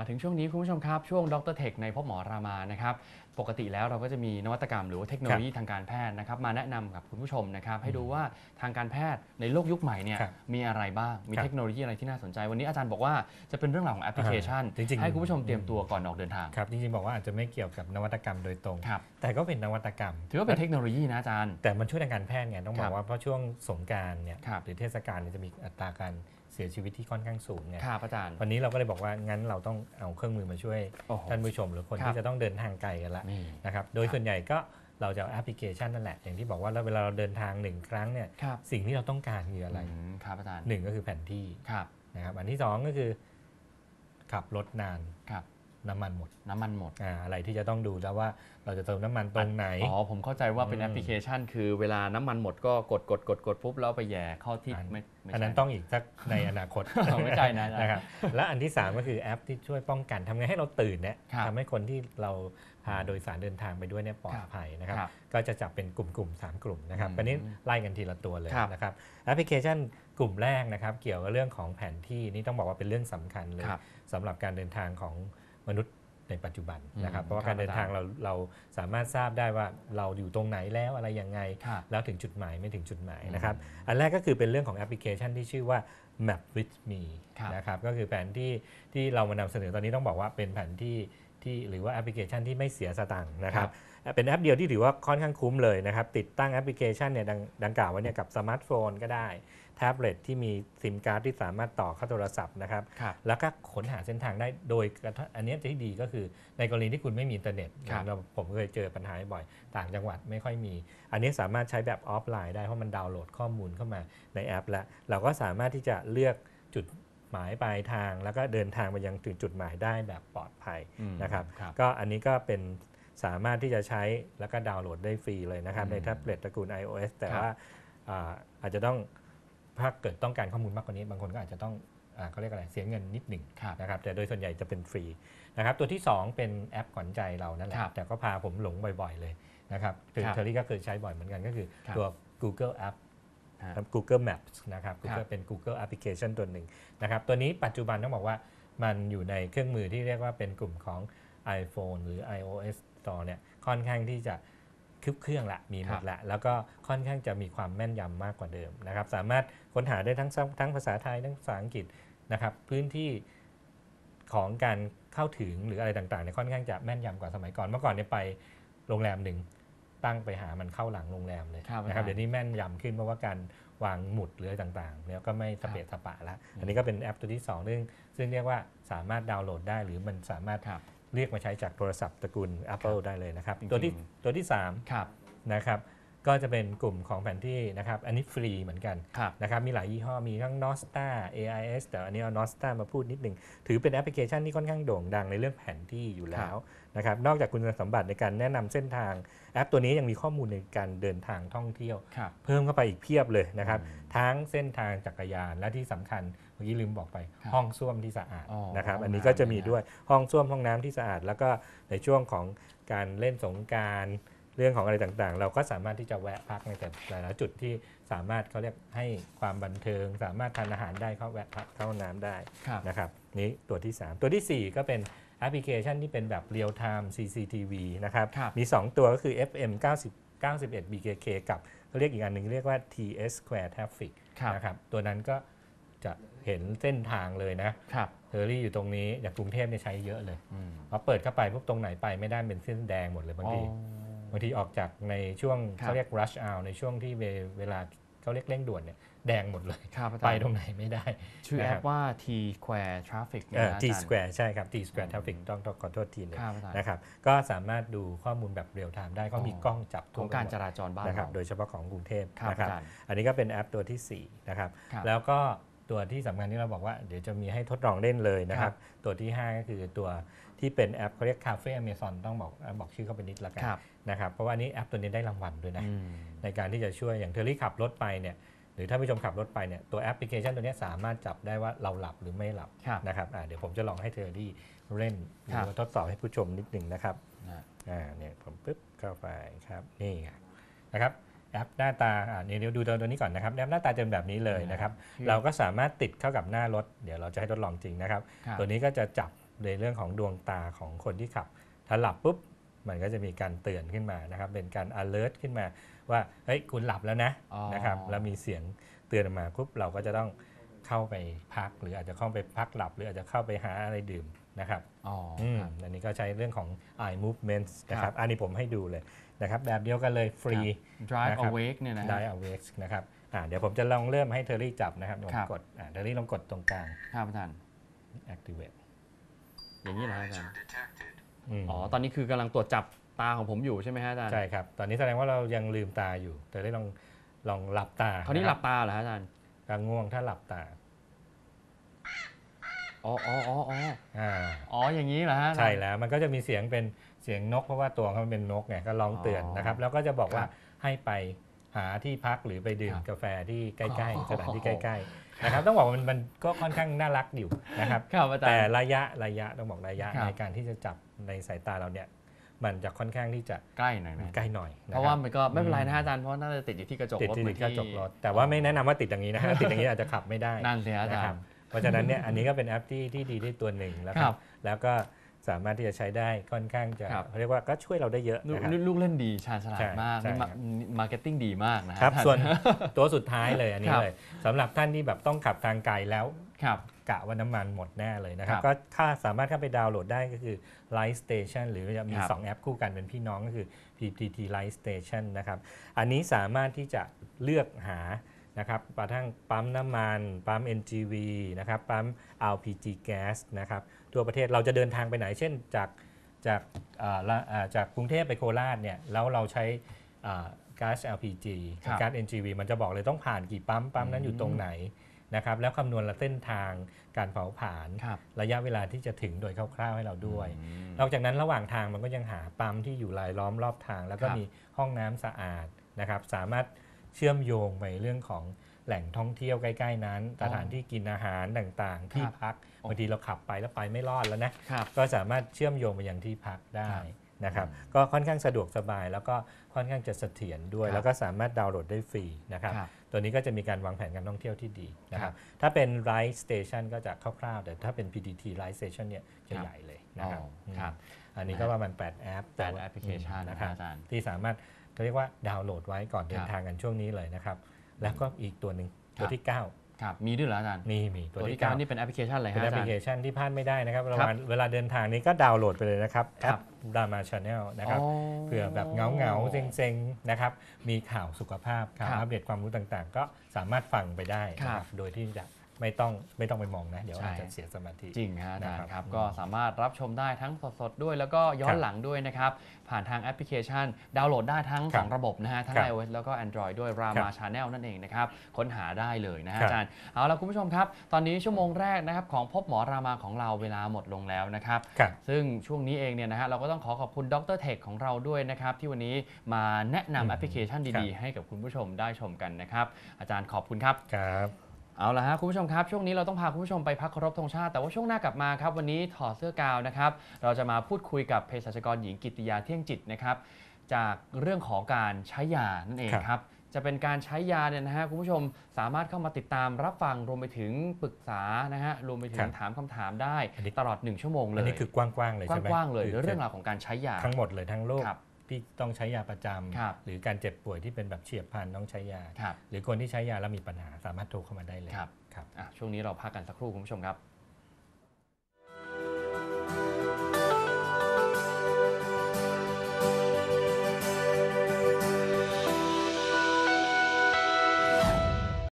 มาถึงช่วงนี้คุณผู้ชมครับ ช่วงดรเทคในพบหมอรามานะครับ ปกติแล้วเราก็จะมีนวัตกรรมหรือว่าเทคโนโลยีทางการแพทย์นะครับมาแนะนำกับคุณผู้ชมนะครับให้ดูว่าทางการแพทย์ในโลกยุคใหม่เนี่ยครับมีอะไรบ้างมีครับเทคโนโลยีอะไรที่น่าสนใจ วันนี้อาจารย์บอกว่าจะเป็นเรื่องราวของแอปพลิเคชันอ่าจริงๆให้คุณผู้ชมเตรียมตัวก่อนออกเดินทางครับจริงๆบอกว่าอาจจะไม่เกี่ยวกับนวัตกรรมโดยตรงครับแต่ก็เป็นนวัตกรรม ถือว่าเป็นเทคโนโลยีนะอาจารย์ แต่มันช่วยทางการแพทย์ไงต้องบครัอกบว่าเพราะช่วงสงกรารเนี่ยครับหรือเทศกาลเนี่ยจะมีอัตราการเสียชีวิตที่ค่อนข้างสูงไงครับอาจารย์ วันนี้เราก็เลยบอกว่างั้นเราต้องเอาเครื่องมือมาช่วยโอ้โหท่านผู้ชมหรือคนครับที่จะต้องเดินทางไกลกันละนี่นะครับโดยครับส่วนใหญ่ก็เราจะเอาแอปพลิเคชันนั่นแหละ อย่างที่บอกว่าเราเวลาเราเดินทางหนึ่งครั้งเนี่ยครับสิ่งที่เราต้องการคืออะไรอืมครับอาจารย์หนึ่งก็คือแผนที่ครับนะครับอันที่สองก็คือขับรถนานครับ น้ำมันหมด น้ำมันหมดอ่าอะไรที่จะต้องดูแล้วว่าเราจะเติมน้ำมันตรงไหน อ๋อ ผมเข้าใจว่าเป็นอืมแอปพลิเคชัน คือเวลาน้ำมันหมดก็กดกดกดกดปุ๊บแล้วเอาไปแหย่เข้าที่อันไม่ไม่อันนั้นใช่ต้องอีกสักในอนาคตไม่ใช่นะนะครับและอันที่ 3 ก็คือแอปที่ช่วยป้องกันทำไงให้เราตื่นเนี่ยครับทำให้คนที่เราพาโดยสารเดินทางไปด้วยเนี่ยปลอคดรับภัยนะครับครับ ก็จะจับเป็นกลุ่มๆ3กลุ่มนะครับอืมอันนี้ไล่กันทีละตัวเลยครับนะครับแอปพลิเคชันกลุ่มแรกนะครับ เกี่ยวกับเรื่องของแผนที่นี่ต้องบอกว่าเป็นเรื่องสำคัญเลยครับสำหรับการเดินทางของ มนุษย์ในปัจจุบันนะครับอืมเพราะว่าครับการเดินทางอาจารย์เราเราสามารถทราบได้ว่าเราอยู่ตรงไหนแล้วอะไรยังไงครับแล้วถึงจุดหมายไม่ถึงจุดหมายอืมนะครับ อันแรกก็คือเป็นเรื่องของแอปพลิเคชันที่ชื่อว่า Map with me ครับนะครับก็คือแผนที่ที่เรามานำเสนอตอนนี้ต้องบอกว่าเป็นแผนที่ที่หรือว่าแอปพลิเคชันที่ไม่เสียสตังค์นะครับ เป็นแอปเดียวที่ถือว่าค่อนข้างคุ้มเลยนะครับ ติดตั้งแอปพลิเคชันเนี่ยดังดังกล่าวไว้เนี่ยกับสมาร์ทโฟนก็ได้ แท็บเล็ตที่มีซิมการ์ดที่สามารถต่อเข้าโทรศัพท์นะครับ ครับแล้วก็ค้นหาเส้นทางได้โดยกระทั่งอันเนี้ยที่ดีก็คือในกรณีที่คุณไม่มีอินเทอร์เน็ตครับ เราผมเคยเจอปัญหาบ่อยต่างจังหวัดไม่ค่อยมี อันนี้สามารถใช้แบบออฟไลน์ได้เพราะมันดาวน์โหลดข้อมูลเข้ามาในแอป แล้วเราก็สามารถที่จะเลือกจุดหมายปลายทาง แล้วก็เดินทางไปยังถึงจุดหมายได้แบบปลอดภัย อืมนะครับ ครับ ก็อันนี้ก็เป็นสามารถที่จะใช้แล้วก็ดาวน์โหลดได้ฟรีเลยนะครับ อืมในแท็บเล็ตตระกูล iOS แต่ครับ ว่าอ่าอาจจะต้อง ถ้าเกิดต้องการข้อมูลมากกว่านี้ บางคนก็อาจจะต้องอาเขาเรียกอะไรเสียเงินนิดหนึ่งครับนะครับแต่โดยส่วนใหญ่จะเป็นฟรีนะครับตัวที่ 2 เป็นแอปขวัญใจเรานั่นแหละครับแต่ก็พาผมหลงบ่อย ๆ เลยนะครับคือครับเทอรี่ก็เคยใช้บ่อยเหมือนกันก็คือครับตัว Google App ฮะครับ Google Maps นะครับครับ Google เป็น Google Application ตัวหนึ่งนะครับตัวนี้ปัจจุบันต้องบอกว่ามันอยู่ในเครื่องมือที่เรียกว่าเป็นกลุ่มของ iPhone หรือ iOS Store เนี่ยค่อนข้างที่จะ คึบเครื่องละมีหมครัดบละ แล้วก็ค่อนข้างจะมีความแม่นยำมากกว่าเดิมนะครับ สามารถค้นหาได้ทั้งทั้งภาษาไทยทั้งภาษาอังกฤษนะครับ พื้นที่ของการเข้าถึงหรืออะไรต่างๆเนี่ยค่อนข้างจะแม่นยำกว่าสมัยก่อนเมื่อก่อนเนี่ยไปโรงแรมหนึ่งตั้งไปหามันเข้าหลังโรงแรมเลยครับนะครับอาจารย์เดี๋ยวนี้แม่นยำขึ้นเพราะว่าการวางหมุดหรืออะไรต่างๆเนี่ยก็ไม่สเปะสปะละอันนี้ก็เป็นแอปตัวที่2ซึ่งซึ่งเรียกว่าสามารถดาวน์โหลดได้หรือมันสามารถครับ เรียกมาใช้จากโทรศัพท์ตระกูล Apple ได้เลยนะครับจริงๆตัวที่ตัวที่3ครับนะครับก็จะเป็นกลุ่มของแผนที่นะครับอันนี้ฟรีเหมือนกันครับนะครับมีหลายยี่ห้อมีทั้ง Nosta AIS แต่อันนี้เอา Nosta มาพูดนิดหนึ่งถือเป็นแอปพลิเคชันที่ค่อนข้างโด่งดังในเรื่องแผนที่อยู่แล้วนะครับนอกจากคุณสมบัติในการแนะนำเส้นทางแอปตัวนี้ยังมีข้อมูลในการเดินทางท่องเที่ยว ครับ เพิ่มเข้าไปอีกเพียบเลยนะครับอืมทั้งเส้นทางจักรยานและที่สำคัญเมื่อกี้ลืมบอกไปครับห้องส้วมที่สะอาดอ๋อนะครับห้องอันนี้น้ำก็จะมีเนี่ยนะด้วยห้องส้วมห้องน้ำที่สะอาด แล้วก็ในช่วงของการเล่นสงกรานต์เรื่องของอะไรต่างๆ เราก็สามารถที่จะแวะพักในแต่หลายๆจุดที่สามารถเขาเรียกให้ความบันเทิง สามารถทานอาหารได้เข้าแวะพักเข้าห้องน้ำได้ครับนะครับนี่ตัวที่ 3 ตัวทีสี่ 4 ก็เป็นแอปพลิเคชันที่เป็นแบบเรียลไทม์ CCTV นะครับครับมี 2 ตัวก็คือ FM 90 91 BKK กับเขาเรียกอีกอันหนึ่งเรียกว่า TSquare Traffic ครับนะครับตัวนั้นก็ จะเห็นเส้นทางเลยนะครับเทอรี่อยู่ตรงนี้อย่างกรุงเทพเนี่ยใช้เยอะเลยอืมพอเปิดเข้าไปพวกตรงไหนไปไม่ได้เป็นเส้นแดงหมดเลยบางทีอ๋อบางทีออกจากในช่วงครับเขาเรียก rush hour ในช่วงที่เวเวลาเขาเรียกเร่งด่วนเนี่ยแดงหมดเลยครับอาจารย์ไปตรงไหนไม่ได้ ชื่อแอนะครัปบว่า T Square Traffic เนี่ยเอ่อนะอา T จารย์ square ใช่ครับ T square traffic ต้องต้องขอโทษทีหนึงครับอาจารย์นะครับ ก็สามารถดูข้อมูลแบบเรียลไทม์ได้ก็มีอ๋อกล้องจับขทั่อวงไปการหมดจราจรบ้านนะครับเราโดยเฉพาะของกรุงเทพครับนะครับอาจารย์อันนี้ก็เป็นแอปตัวทีสี่4นะครับครับ แล้วก็ ตัวที่สำคัญที่เราบอกว่าเดี๋ยวจะมีให้ทดลองเล่นเลยนะคครัรับบตัวที่ 5 ก็คือตัวที่เป็นแอปเขาเรียก Cafe Amazon ต้องบอกอะบอกชื่อเข้าไปนิดละกันครับนะครับเพราะว่านี้แอปตัวนี้ได้รางวัลด้วยนะอืมในการที่จะช่วยอย่างเทอรี่ขับรถไปเนี่ยหรือถ้าผู้ชมขับรถไปเนี่ยตัวแอปพลิเคชันตัวเนี้ยสามารถจับได้ว่าเราหลับหรือไม่หลับครับนะครับอะเดี๋ยวผมจะลองให้เทอรี่เล่นครัรืบอว่าทดสอบให้ผู้ชมนิดหนึ่งนะครับนะอ่าเนี่ยผมปึ๊บเข้าไปครับนี่ไงนะครับ แอปหน้าตาอ่าเนี่ยเดี๋ยวดูตัวตัวนี้ก่อนนะครับแอปหน้าตาจะเป็นแบบนี้เลยนะครับคือเราก็สามารถติดเข้ากับหน้ารถ เดี๋ยวเราจะให้ทดลองจริงนะครับ ครับ ตัวนี้ก็จะจับในเรื่องของดวงตาของคนที่ขับ ถ้าหลับปุ๊บ มันก็จะมีการเตือนขึ้นมานะครับ เป็นการ alert ขึ้นมาว่าเฮ้ยคุณหลับแล้วนะอ๋อ นะครับแล้วมีเสียงเตือนออกมาปุ๊บเราก็จะต้องเข้าไปพัก หรืออาจจะเข้าไปพักหลับ หรืออาจจะเข้าไปหาอะไรดื่มนะครับอ๋ออืมครับ อันนี้ก็ใช้เรื่องของ eye movements นะครับครับอันนี้ผมให้ดูเลย นะครับแบบเดียวกันเลยฟรี drive นะครับ awake เนี่ยนะฮะได้ awake นะครับอ่าเดี๋ยวผมจะลองเริ่มให้เทอรี่จับนะครับลองครับ กดอ่าเทอรี่ลองกดตรงกลาง ครับอาจารย์ activate อย่างนี้เหรอฮะอาจารย์ มอ๋อ ตอนนี้คือกำลังตรวจจับตาของผมอยู่ใช่ไหมฮะอาจารย์ใช่ครับ ตอนนี้แสดงว่าเรายังลืมตาอยู่เทอรี่ลองลองหลับตาคราวนี้หลับะคตาเหรอฮะอาจารย์บกลางง่วงถ้าหลับตาอ๋ออ๋ออ๋ออ๋อ อ่า อ๋อ อย่างนี้เหรอฮะอาจารย์ ใช่แล้วมันก็จะมีเสียงเป็น เสียงนกเพราะว่าตัวเขาเป็นนกไงก็ร้องเตือนอ๋อนะครับ แล้วก็จะบอกว่าครับให้ไปหาที่พักหรือไปดื่มครับกาแฟที่ใกล้อ๋อๆสถานที่ใกล้ๆนะครับต้องบอกว่ามันมันก็ค่อนข้างน่ารักอยู่นะครับครับอาจารแต่ย์ระยะระยะต้องบอกระยะครับในการที่จะจับในสายตาเราเนี่ยมันจะค่อนข้างที่จะใกล้หน่อยนะใกล้หน่อยนเพราะคว่าบมันก็ไม่เป็นไรนะฮะอาจารย์เพราะน่าจะติดอยู่ที่กระจกติดรถที่เหมืติอดนกระที่จกรถแต่ว่าไม่แนะนำว่าติดอย่างนี้นะฮะติดอย่างนี้อาจจะขับไม่ได้นั่นสิฮะอานะจารครับย์เพราะฉะนั้นเนี่ยอันนี้ก็เป็นแอปที่ที่ดีได้ตัวหนึ่งแล้วคครัรับบแล้วก็ สามารถที่จะใช้ได้ค่อนข้างจะครับเขาเรียกว่าก็ช่วยเราได้เยอะลูกนะครับ ลูกเล่นดีชาญฉลาใช่ดมากใช่นี่มาครับ marketing ดีมากนะฮะครับท่านส่วนตัวสุดท้ายเลยอันนี้ครับ เลยสำหรับท่านที่แบบต้องขับทางไกลแล้วครับ กะว่าน้ำมันหมดแน่เลยนะครับ ครับก็ค่าสามารถเข้าไปดาวน์โหลดได้ก็คือ Life Station หรือจะมี ครับ 2 แอปคู่กันเป็นพี่น้องก็คือ PTT Life Station นะครับ อันนี้สามารถที่จะเลือกหานะครับกระทั่งปั๊มน้ำมัน ปั๊ม NGV นะครับ ปั๊ม LPG gas นะครับ ทั่วประเทศเราจะเดินทางไปไหน เช่นจากจากอ่าละอ่าจากกรุงเทพไปโคราชเนี่ยแล้วเราใช้อ่าก๊าซ LPG ครับก๊าซ NGV มันจะบอกเลยต้องผ่านกี่ปั๊มปั๊มนั้นอยู่ตรงไหนนะครับแล้วคำนวณเส้นทางการเผาผลาญครับระยะเวลาที่จะถึงโดยคร่าวๆให้เราด้วยอืมนอกจากนั้นระหว่างทางมันก็ยังหาปั๊มที่อยู่รายล้อมรอบทาง แล้วก็ครับมีห้องน้ำสะอาดนะครับสามารถเชื่อมโยงไปเรื่องของ แหล่งท่องเที่ยวใกล้ ๆ นั้นสถานที่กินอาหารต่างๆ ที่ครับพักโอ้บางทีเราขับไปแล้วไปไม่รอดแล้วนะครับก็สามารถเชื่อมโยงไปยังที่พักได้ครับนะครับอืมก็ค่อนข้างสะดวกสบาย แล้วก็ค่อนข้างจะเสถียรด้วยครับแล้วก็สามารถดาวน์โหลดได้ฟรีนะครับครับตัวนี้ก็จะมีการวางแผนการท่องเที่ยวที่ดีนะคครัรับบถ้าเป็น Ride Station ก็จะคร่าวๆ แต่ถ้าเป็น PTT Ride Station เนี่ยจะครับใหญ่เลยนะครับอ๋ออืมครับอันนี้ก็ประมาณ8แอปแปดแอปพลิเคชันนะนะคครัรับบอาจารย์ที่สามารถเขาเรียกว่าดาวน์โหลดไว้ก่อนเดิคนรับทางกันช่วงนี้เลยนะครับ แล้วก็อีกตัวหนึ่งครับตัวที่ 9 ครับ มีด้วยเหรออาจารย์ มีมีตัตัววที่ที่เก้า9นี่เป็นแอปพลิเคชันอะไรเป็นฮะแอปอาพจารลิย์เคชันที่พลาดไม่ได้นะครับครับเวลาเวลาเดินทางนี้ก็ดาวน์โหลดไปเลยนะครับแอครัปบดามาชาแนลนะครับเผื่อแบบเงาเงาๆเซ็งๆนะครับมีข่าวสุขภาพข่าวครับอัปเดตความรู้ต่างๆ ก็สามารถฟังไปได้นะคครัรับบโดยที่จะ ไม่ต้องไม่ต้องไปมองนะ เดี๋ยวใช่อาจจะเสียสมาธิ จริงฮะอาจารย์นะครับครับอืมก็สามารถรับชมได้ทั้งสดๆด้วย แล้วก็ย้อครันบหลังด้วยนะครับ ผ่านทางแอปพลิเคชัน ดาวน์โหลดได้ทั้งครับ2ระบบนะฮะ ทั้งครับ iOS แล้วก็ Android ด้วยครับ Rama Channel นั่นเองนะครับ ค้นหาได้เลยนะฮะครับอาจารย์ เอาละคุณผู้ชมครับ ตอนนี้ชั่วโมงแรกนะครับของพบหมอรามาของเราเวลาหมดลงแล้วนะครับครับซึ่งช่วงนี้เองเนี่ยนะฮะเราก็ต้องขอขอบคุณ Dr.Tech ของเราด้วยนะครับที่วันนี้มาแนะนำอืมแอปพลิเคชันครับดีๆให้กับคุณผู้ชมได้ชมกันนะครับอาจารย์ขอบคุณครับครับ เอาละฮะคุณผู้ชมครับ ช่วงนี้เราต้องพาคุณผู้ชมไปพักเคารพธงชาติแต่ว่าช่วงหน้ากลับมาครับวันนี้ถอดเสื้อกาวน์นะครับเราจะมาพูดคุยกับเภสัชกรหญิงกิตติยาเที่ยงจิตนะครับจากเรื่องของการใช้ยานั่นเองครับครับ จะเป็นการใช้ยาเนี่ยนะฮะคุณผู้ชมสามารถเข้ามาติดตามรับฟังรวมไปถึงปรึกษานะฮะรวมไปถึครังบถามคำถามได้อันนี้ตลอด 1 ชั่วโมงเลอันยนี้คือกว้างๆเลยกใช่ไหมว้างๆเลยคืเรื่องราวของการใช้ยาทั้งหมดเลยทั้งโลกครับ ที่ต้องใช้ยาประจำครับหรือการเจ็บป่วยที่เป็นแบบเฉียบพลันต้องใช้ยา ครับหรือคนที่ใช้ยาแล้วมีปัญหาสามารถโทรเข้ามาได้เลยครับ ครับ อะช่วงนี้เราพักกันสักครู่คุณผู้ชมครับ